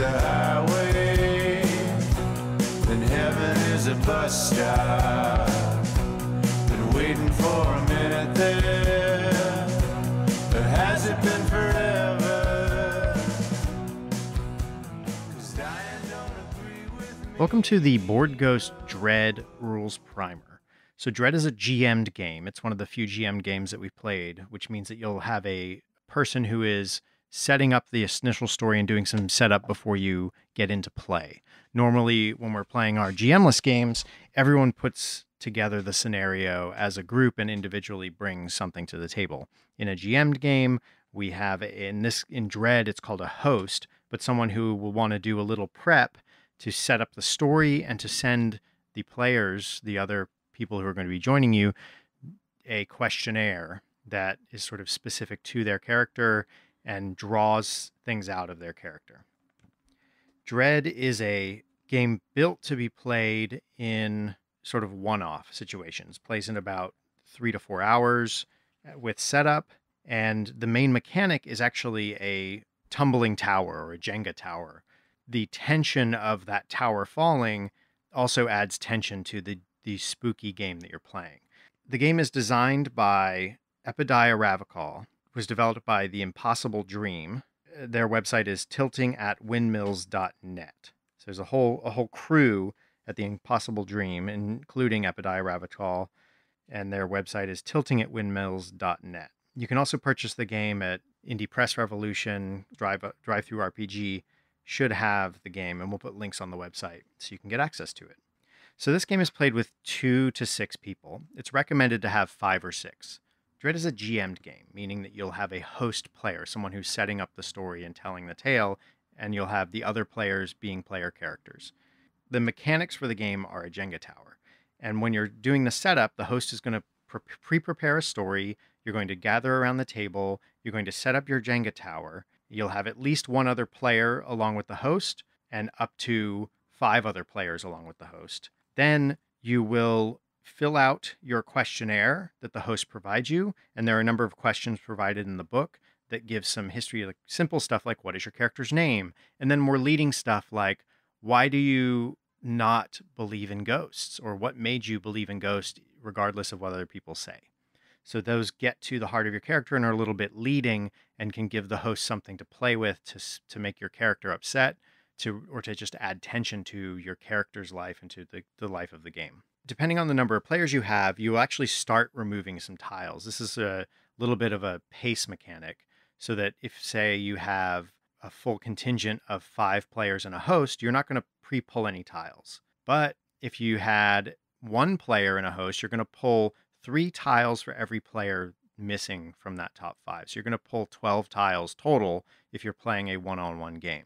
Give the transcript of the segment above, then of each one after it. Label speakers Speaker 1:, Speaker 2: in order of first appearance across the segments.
Speaker 1: a highway, then heaven is a bus stop. Been waiting for a minute there, or has it been forever?
Speaker 2: Welcome to the Bored Ghost Dread Rules Primer. So, Dread is a GM'd game. It's one of the few GM'd games that we've played, which means that you'll have a person who is setting up the initial story and doing some setup before you get into play. Normally, when we're playing our GMless games, everyone puts together the scenario as a group and individually brings something to the table. In a GM'd game, we have in this in Dread, it's called a host, but someone who will want to do a little prep to set up the story and to send the players, the other people who are going to be joining you, a questionnaire that is sort of specific to their character and draws things out of their character. Dread is a game built to be played in sort of one off situations, plays in about three to four hours uh, with setup. And the main mechanic is actually a tumbling tower or a Jenga tower. The tension of that tower falling also adds tension to the, the spooky game that you're playing. The game is designed by Epidiah Ravachol, was developed by The Impossible Dream. Uh, Their website is tilting at windmills.net. So there's a whole a whole crew at The Impossible Dream, including Epidiah Ravachol, and their website is tilting at windmills.net. You can also purchase the game at Indie Press Revolution, Drive Drive Thru RPG should have the game, and we'll put links on the website so you can get access to it. So this game is played with two to six people. It's recommended to have five or six. Dread is a GM'd game, meaning that you'll have a host player, someone who's setting up the story and telling the tale, and you'll have the other players being player characters. The mechanics for the game are a Jenga tower. And when you're doing the setup, the host is going to pre prepare a story. You're going to gather around the table. You're going to set up your Jenga tower. You'll have at least one other player along with the host, and up to five other players along with the host. Then you will fill out your questionnaire that the host provides you. And there are a number of questions provided in the book that give some history, like simple stuff like what is your character's name? And then more leading stuff like why do you not believe in ghosts? Or what made you believe in ghosts, regardless of what other people say? So those get to the heart of your character and are a little bit leading and can give the host something to play with to, to make your character upset to or to just add tension to your character's life and to the, the life of the game depending on the number of players you have, you actually start removing some tiles. This is a little bit of a pace mechanic so that if, say, you have a full contingent of five players and a host, you're not going to pre pull any tiles. But if you had one player and a host, you're going to pull three tiles for every player missing from that top five. So you're going to pull 12 tiles total if you're playing a one on one game.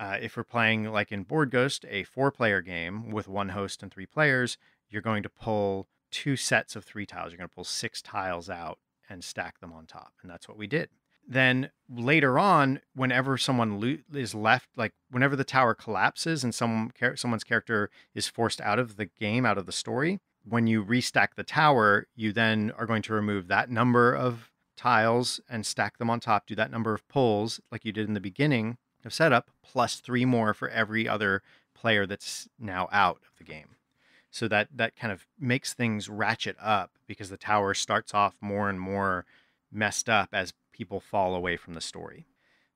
Speaker 2: Uh, if we're playing like in Bored Ghost, a four player game with one host and three players, you're going to pull two sets of three tiles. You're going to pull six tiles out and stack them on top. And that's what we did. Then later on, whenever someone lo- is left, like whenever the tower collapses and some someone's character is forced out of the game, out of the story, when you restack the tower, you then are going to remove that number of tiles and stack them on top, do that number of pulls like you did in the beginning of setup, plus three more for every other player that's now out of the game. So that that kind of makes things ratchet up because the tower starts off more and more messed up as people fall away from the story.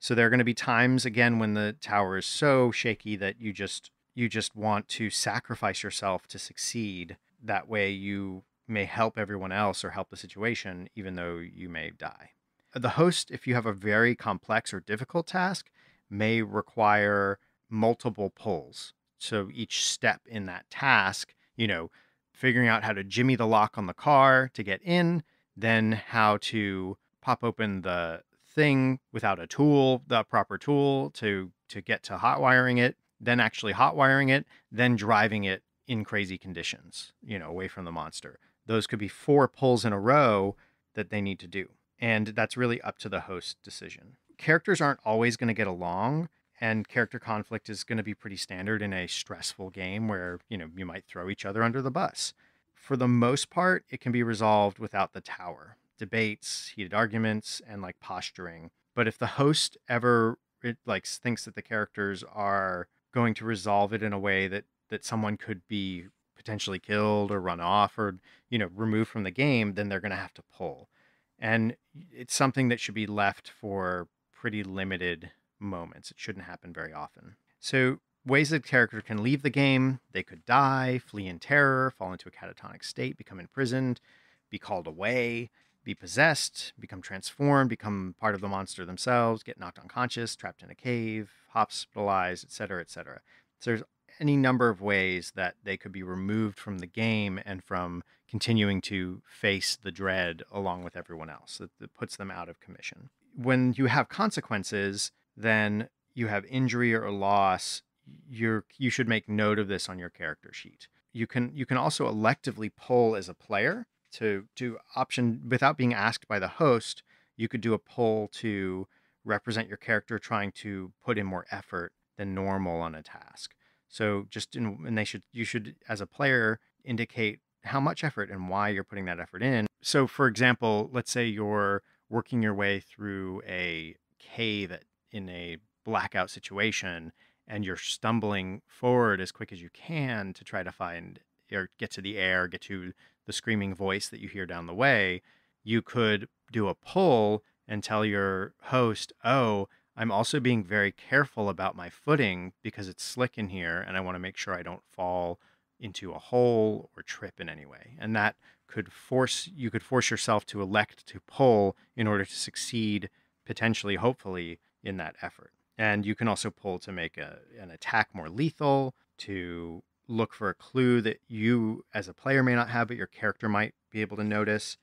Speaker 2: So there are going to be times again when the tower is so shaky that you just you just want to sacrifice yourself to succeed. That way you may help everyone else or help the situation even though you may die. The host if you have a very complex or difficult task may require multiple pulls. So each step in that task, you know, figuring out how to jimmy the lock on the car to get in, then how to pop open the thing without a tool, the proper tool to to get to hot wiring it, then actually hot wiring it, then driving it in crazy conditions, you know, away from the monster. Those could be four pulls in a row that they need to do. And that's really up to the host decision. Characters aren't always going to get along and character conflict is going to be pretty standard in a stressful game where, you know, you might throw each other under the bus. For the most part, it can be resolved without the tower. Debates, heated arguments, and like posturing. But if the host ever it like thinks that the characters are going to resolve it in a way that that someone could be potentially killed or run off or you know removed from the game, then they're going to have to pull. And it's something that should be left for pretty limited moments. It shouldn't happen very often. So ways that character can leave the game, they could die, flee in terror, fall into a catatonic state, become imprisoned, be called away, be possessed, become transformed, become part of the monster themselves, get knocked unconscious, trapped in a cave, hospitalized, etc., etc. So there's any number of ways that they could be removed from the game and from continuing to face the dread along with everyone else that, that puts them out of commission. When you have consequences, then you have injury or loss, you're you should make note of this on your character sheet. You can you can also electively pull as a player to to option without being asked by the host. You could do a pull to represent your character trying to put in more effort than normal on a task. So just in and they should you should as a player indicate how much effort and why you're putting that effort in. So for example, let's say you're working your way through a cave in a blackout situation and you're stumbling forward as quick as you can to try to find or get to the air, get to the screaming voice that you hear down the way, you could do a pull and tell your host, "Oh, I'm also being very careful about my footing because it's slick in here and I want to make sure I don't fall into a hole or trip in any way." And that could force you could force yourself to elect to pull in order to succeed potentially hopefully in that effort. And you can also pull to make a, an attack more lethal, to look for a clue that you as a player may not have, but your character might be able to notice.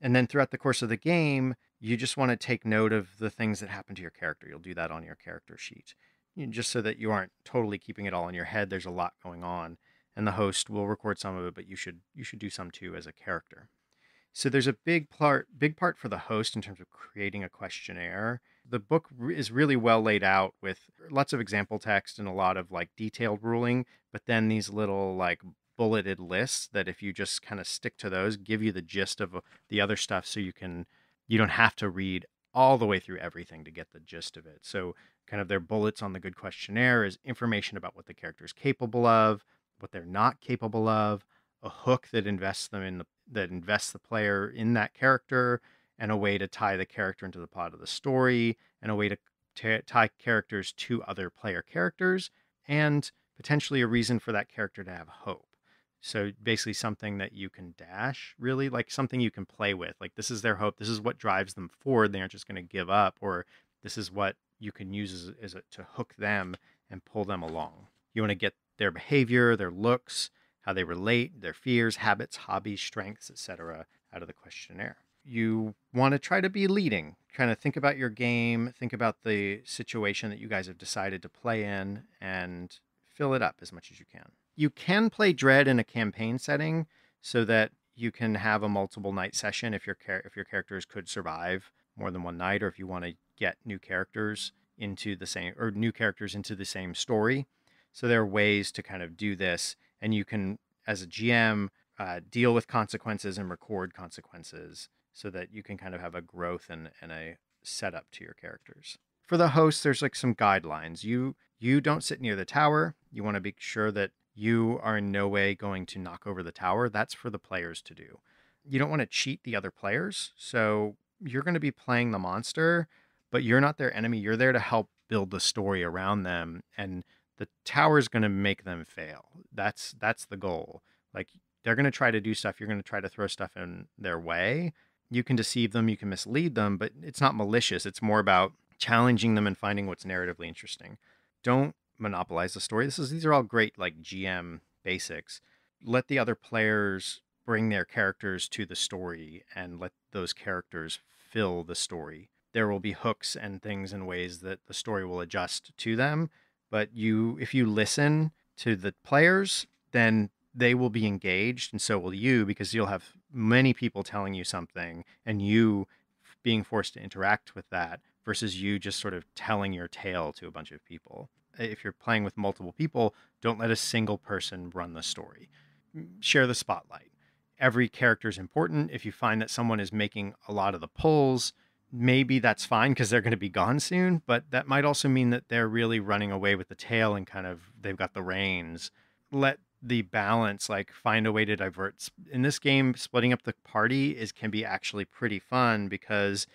Speaker 2: And then throughout the course of the game, you just want to take note of the things that happen to your character. You'll do that on your character sheet, you know, just so that you aren't totally keeping it all in your head. There's a lot going on, and the host will record some of it, but you should you should do some too as a character. So there's a big part big part for the host in terms of creating a questionnaire. The book is really well laid out with lots of example text and a lot of like detailed ruling, but then these little like bulleted lists that if you just kind of stick to those give you the gist of uh, the other stuff so you can you don't have to read all the way through everything to get the gist of it. So kind of their bullets on the good questionnaire is information about what the character is capable of, what they're not capable of, a hook that invests them in the that invests the player in that character and a way to tie the character into the plot of the story and a way to tie characters to other player characters and potentially a reason for that character to have hope. So basically something that you can dash really like something you can play with like this is their hope this is what drives them forward they aren't just going to give up or this is what you can use as, as a, to hook them and pull them along you want to get their behavior their looks how they relate, their fears, habits, hobbies, strengths, etc., out of the questionnaire. You want to try to be leading, kind of think about your game, think about the situation that you guys have decided to play in, and fill it up as much as you can. You can play Dread in a campaign setting so that you can have a multiple night session if your if your characters could survive more than one night, or if you want to get new characters into the same or new characters into the same story. So there are ways to kind of do this and you can, as a GM, uh, deal with consequences and record consequences so that you can kind of have a growth and, and a setup to your characters. For the host, there's like some guidelines. You you don't sit near the tower. You want to be sure that you are in no way going to knock over the tower. That's for the players to do. You don't want to cheat the other players. So you're going to be playing the monster, but you're not their enemy. You're there to help build the story around them and the tower is going to make them fail. That's that's the goal. Like they're going to try to do stuff. You're going to try to throw stuff in their way. You can deceive them, you can mislead them, but it's not malicious. It's more about challenging them and finding what's narratively interesting. Don't monopolize the story. This is these are all great like GM basics. Let the other players bring their characters to the story and let those characters fill the story. There will be hooks and things and ways that the story will adjust to them, but you if you listen to the players then they will be engaged and so will you because you'll have many people telling you something and you being forced to interact with that versus you just sort of telling your tale to a bunch of people. If you're playing with multiple people don't let a single person run the story. Share the spotlight. Every character is important. If you find that someone is making a lot of the pulls maybe that's fine because they're going to be gone soon, but that might also mean that they're really running away with the tale and kind of they've got the reins. Let the balance like find a way to divert in this game splitting up the party is can be actually pretty fun because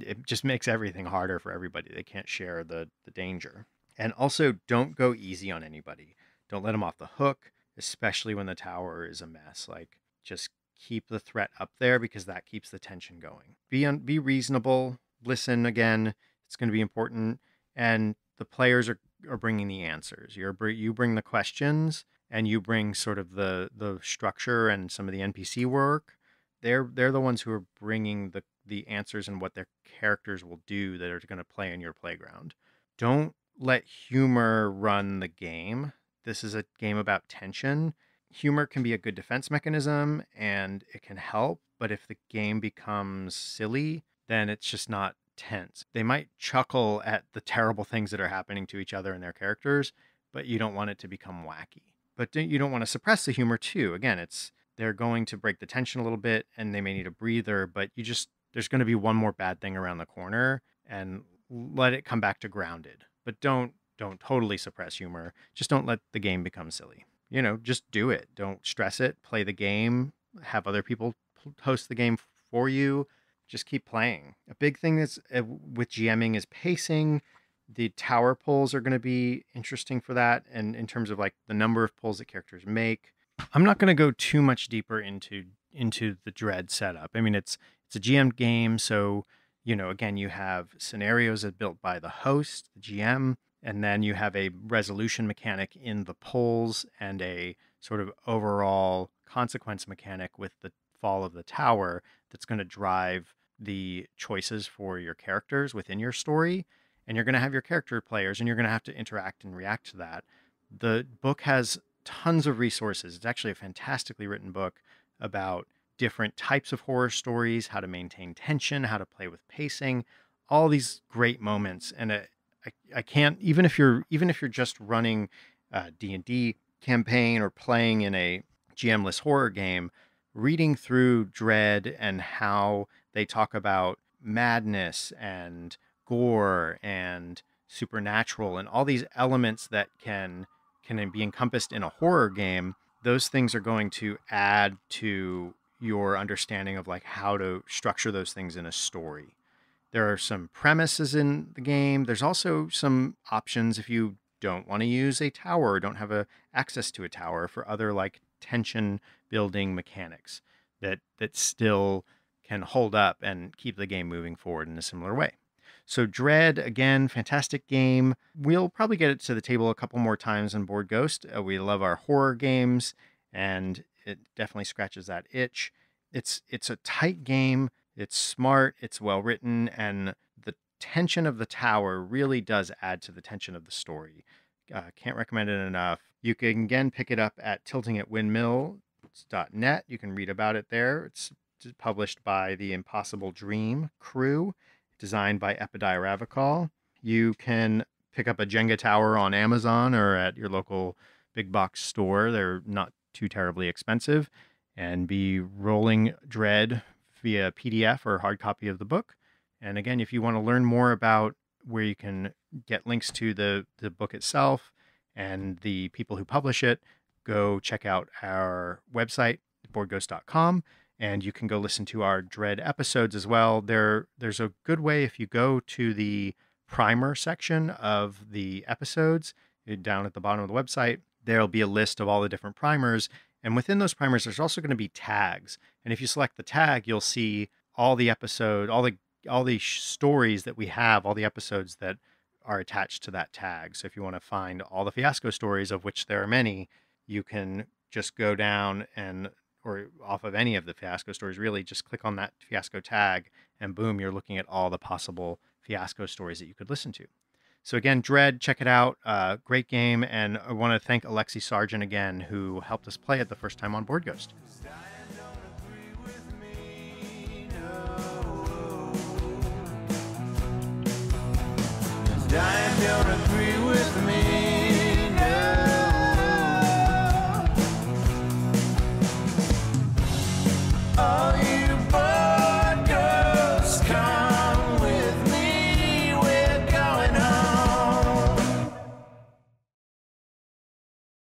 Speaker 2: it just makes everything harder for everybody. They can't share the the danger. And also don't go easy on anybody. Don't let them off the hook especially when the tower is a mess. Like just keep the threat up there because that keeps the tension going be un- be reasonable listen again it's going to be important and the players are are bringing the answers you're you bring the questions and you bring sort of the the structure and some of the NPC work, they're they're the ones who are bringing the the answers and what their characters will do that are going to play in your playground. Don't let humor run the game. This is a game about tension. Humor can be a good defense mechanism and it can help, but if the game becomes silly, then it's just not tense. They might chuckle at the terrible things that are happening to each other and their characters, but you don't want it to become wacky but you don't want to suppress the humor too. Again, it's they're going to break the tension a little bit and they may need a breather, but you just there's going to be one more bad thing around the corner and let it come back to grounded. But don't don't totally suppress humor. Just don't let the game become silly. You know, just do it. Don't stress it. Play the game. Have other people host the game for you. Just keep playing. A big thing that's uh, with GMing is pacing the tower pulls are going to be interesting for that and in terms of like the number of pulls that characters make i'm not going to go too much deeper into into the dread setup i mean it's it's a gm game so you know again you have scenarios that built by the host the gm and then you have a resolution mechanic in the poles and a sort of overall consequence mechanic with the fall of the tower that's going to drive the choices for your characters within your story and you're going to have your character players and you're going to have to interact and react to that. The book has tons of resources. It's actually a fantastically written book about different types of horror stories, how to maintain tension, how to play with pacing, all these great moments. And uh, I, I can't even if you're even if you're just running a D&D campaign or playing in a GMless horror game, reading through Dread and how they talk about madness and gore and supernatural and all these elements that can can be encompassed in a horror game those things are going to add to your understanding of like how to structure those things in a story there are some premises in the game there's also some options if you don't want to use a tower or don't have a access to a tower for other like tension building mechanics that that still can hold up and keep the game moving forward in a similar way so Dread, again, fantastic game. We'll probably get it to the table a couple more times on Bored Ghost. Uh, we love our horror games, and it definitely scratches that itch. It's it's a tight game. It's smart. It's well written, and the tension of the tower really does add to the tension of the story. Uh, can't recommend it enough. You can again pick it up at tiltingatwindmill.net. You can read about it there. It's published by the Impossible Dream crew designed by Epidiah Ravachol. You can pick up a Jenga tower on Amazon or at your local big box store. They're not too terribly expensive and be rolling Dread via PDF or hard copy of the book. And again, if you want to learn more about where you can get links to the, the book itself and the people who publish it, go check out our website, boredghost.com and you can go listen to our dread episodes as well there there's a good way if you go to the primer section of the episodes eh, down at the bottom of the website there'll be a list of all the different primers and within those primers there's also going to be tags and if you select the tag you'll see all the episode all the all the stories that we have all the episodes that are attached to that tag so if you want to find all the fiasco stories of which there are many you can just go down and or off of any of the fiasco stories, really just click on that fiasco tag and boom, you're looking at all the possible fiasco stories that you could listen to. So again, Dread, check it out. Uh, great game, and I want to thank Alexi Sargent again, who helped us play it the first time on Bored Ghost.